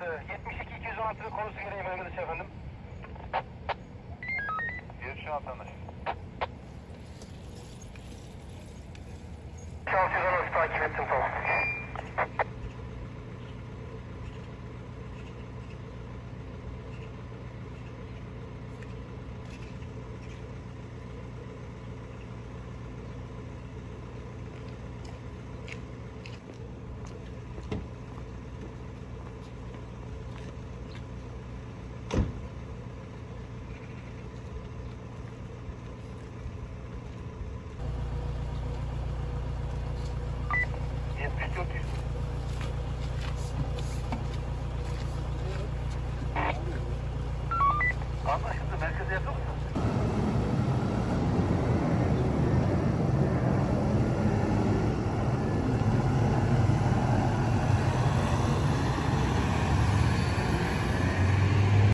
72 216 konusu gereği bölge dışı efendim. Görüşün vatandaş. 616 takip ettim tamam. Wasser hin, dann der Luft.